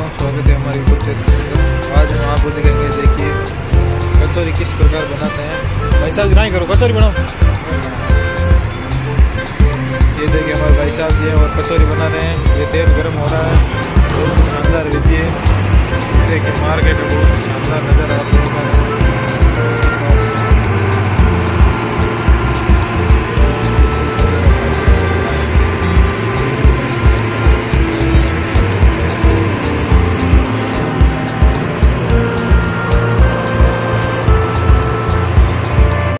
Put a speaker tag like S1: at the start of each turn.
S1: दोस्तों स्वागत है हमारी यूट्यूब चैनल आज हम आपको दिखाएँगे, देखिए, कचौरी किस प्रकार बनाते हैं। भाई साहब नहीं करो, कचौरी बनाओ। ये देखिए हमारे भाई साहब जी और कचौरी बना रहे हैं। ये तेल गर्म हो रहा है, बहुत शानदार विधि है। देखिए, मार्केट में बहुत शानदार नज़र आ रहा है।